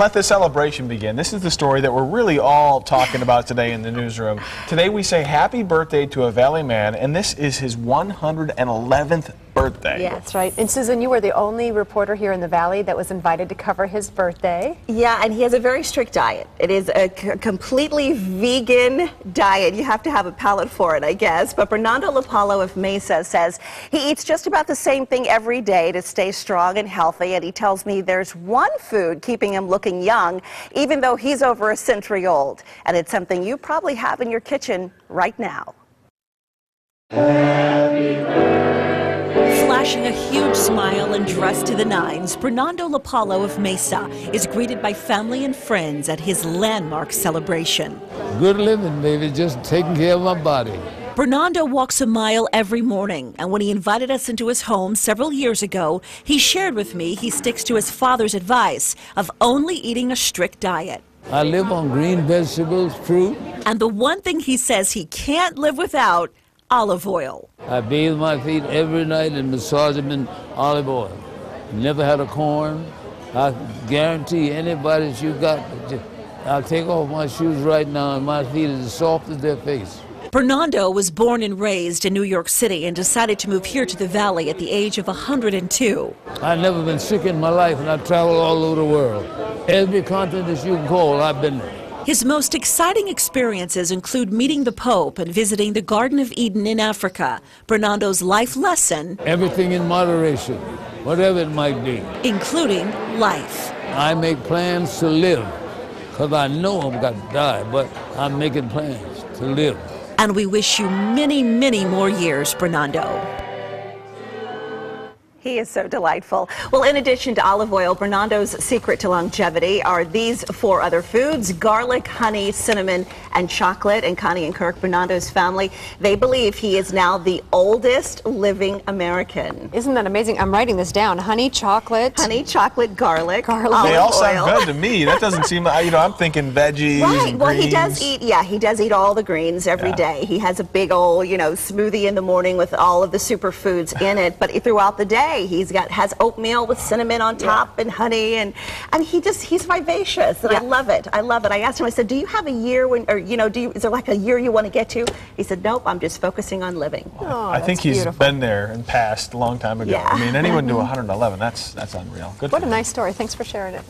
Let the celebration begin. This is the story that we're really all talking about today in the newsroom. Today we say happy birthday to a Valley man, and this is his 111th birthday. Yeah, that's right. And Susan, you were the only reporter here in the Valley that was invited to cover his birthday. Yeah, and he has a very strict diet. It is a completely vegan diet. You have to have a palate for it, I guess. But Bernando Lapallo of Mesa says he eats just about the same thing every day to stay strong and healthy. And he tells me there's one food keeping him looking young, even though he's over a century old. And it's something you probably have in your kitchen right now. Flashing a huge smile and dressed to the nines, Bernando Lapallo of Mesa is greeted by family and friends at his landmark celebration. Good living, baby, just taking care of my body. Bernando walks a mile every morning, and when he invited us into his home several years ago, he shared with me he sticks to his father's advice of only eating a strict diet. I live on green vegetables, fruit. And the one thing he says he can't live without olive oil. I bathe my feet every night and massage them in olive oil. Never had a corn. I guarantee anybody that you got, I'll take off my shoes right now and my feet are as soft as their face. Bernando was born and raised in New York City and decided to move here to the Valley at the age of 102. I've never been sick in my life and I've traveled all over the world. Every continent that you can call, I've been there. His most exciting experiences include meeting the Pope and visiting the Garden of Eden in Africa. Bernando's life lesson everything in moderation, whatever it might be, including life. I make plans to live because I know I'm going to die, but I'm making plans to live. And we wish you many, many more years, Bernando. He is so delightful. Well, in addition to olive oil, Bernando's secret to longevity are these four other foods garlic, honey, cinnamon, and chocolate. And Connie and Kirk, Bernando's family, they believe he is now the oldest living American. Isn't that amazing? I'm writing this down honey, chocolate. Honey, chocolate, garlic. Garlic. They all oil. sound good to me. That doesn't seem like, you know, I'm thinking veggies. Right. well, greens. he does eat, yeah, he does eat all the greens every Yeah. day. He has a big old, you know, smoothie in the morning with all of the superfoods in it. But throughout the day, he's got has oatmeal with cinnamon on top and honey, and and he just he's vivacious, and I love it. I love it. I asked him. I said, "Do you have a year when, or you know, do you, is there like a year you want to get to?" He said, "Nope. I'm just focusing on living." Oh, I think that's he's beautiful. been there and passed a long time ago. Yeah. I mean, anyone to 111, that's, that's unreal. Good What for a him. nice story. Thanks for sharing it.